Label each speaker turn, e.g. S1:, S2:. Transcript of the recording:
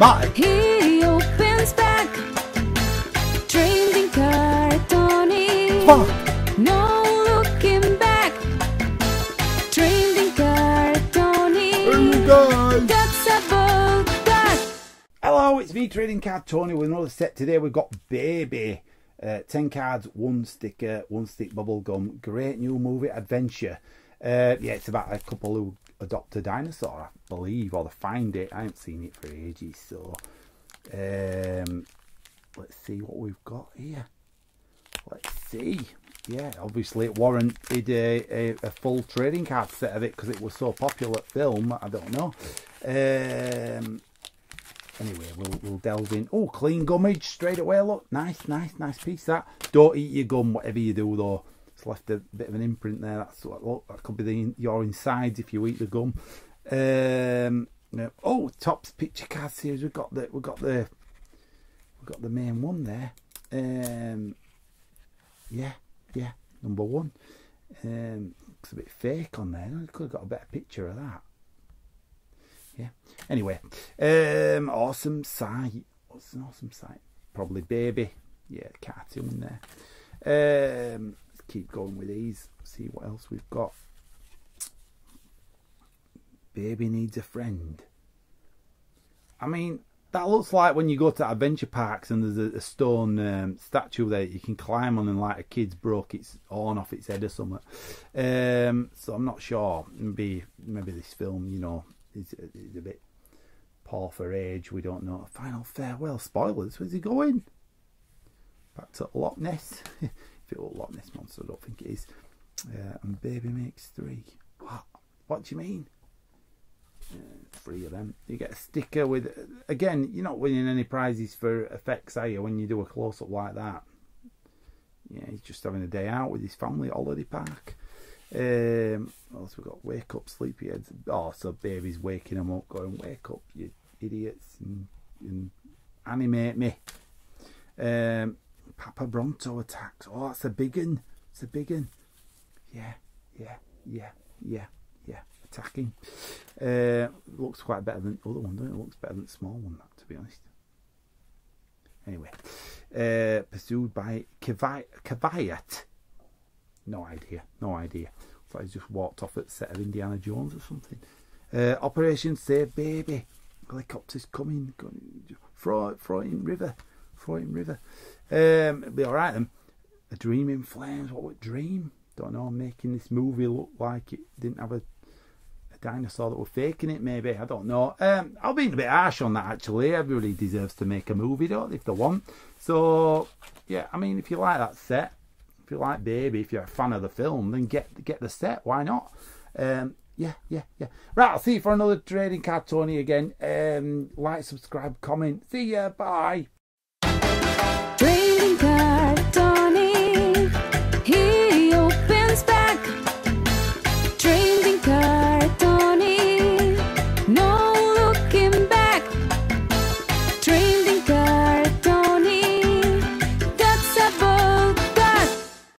S1: Bye.
S2: He opens back. Trading card Tony.
S1: Fuck.
S2: No looking back. Trading card Tony.
S1: Guys.
S2: That's about that.
S1: Hello, it's me, Trading Card Tony, with another set. Today we've got Baby. Uh, 10 cards, one sticker, one stick bubble gum. Great new movie, adventure. Uh, yeah, it's about a couple who adopt a dinosaur, I believe, or they find it. I haven't seen it for ages, so. Um, let's see what we've got here. Let's see. Yeah, obviously it warranted a, a, a full trading card set of it because it was so popular film. I don't know. Um, Anyway, we'll, we'll delve in. Oh, clean gummage straight away. Look, nice, nice, nice piece. That. Don't eat your gum, whatever you do though. It's left a bit of an imprint there. That's that could be the, your insides if you eat the gum. Um. no. Oh, Topps picture card series. We've got the. We've got the. We've got the main one there. Um. Yeah, yeah, number one. Um, looks a bit fake on there. I could have got a better picture of that yeah. Anyway, um, awesome site. What's an awesome site? Probably baby. Yeah, cartoon there. Um, keep going with these. See what else we've got. Baby needs a friend. I mean, that looks like when you go to adventure parks and there's a, a stone um, statue there you can climb on and like a kid's broke its horn off its head or something. Um, so I'm not sure. Maybe maybe this film, you know, is, is a bit poor for age. We don't know. Final farewell. Spoilers. Where's he going? Back to Loch Ness. if it was Loch Ness monster, I don't think it is. Uh, and Baby makes three. What? What do you mean? Uh, three of them. You get a sticker with. Again, you're not winning any prizes for effects, are you? When you do a close up like that. Yeah, he's just having a day out with his family Holiday Park. Um, what else we got? Wake up, sleepyheads. Oh, so baby's waking them up, going, "Wake up, you idiots!" and, and animate me. Um, Papa Bronto attacks. Oh, that's a big one. It's a big one. Yeah, yeah, yeah, yeah, yeah. Attacking. Uh, looks quite better than the other one, doesn't it? Looks better than the small one, to be honest. Anyway, uh, pursued by Kiviat. No idea. No idea. Thought he just walked off at the set of Indiana Jones or something. Uh, Operation Save Baby. Helicopters coming. It in river. In river. Um, it'll be alright then. A Dream in Flames. What would dream? Don't know. Making this movie look like it didn't have a, a dinosaur that were faking it, maybe. I don't know. Um, I'll be a bit harsh on that, actually. Everybody deserves to make a movie, don't they, if they want. So, yeah, I mean, if you like that set, if you like Baby, if you're a fan of the film, then get get the set. Why not? Um, yeah, yeah, yeah. Right, I'll see you for another trading card, Tony. Again, um, like, subscribe, comment. See ya. Bye.
S2: Tony.